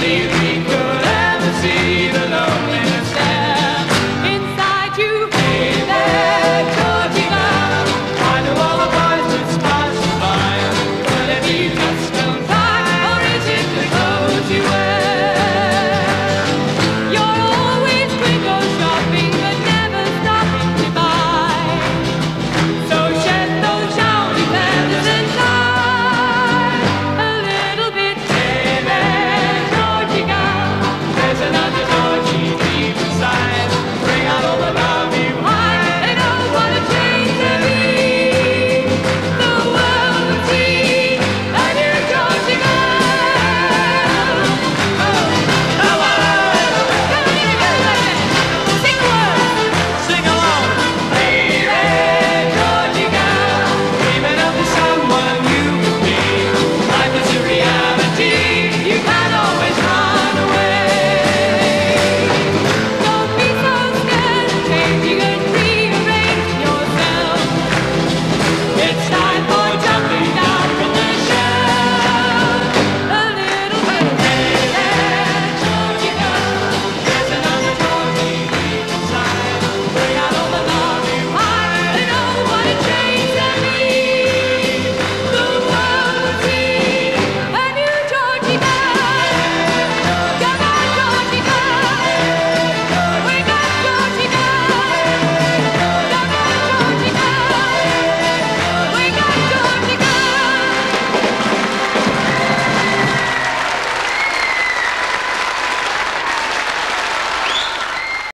somebody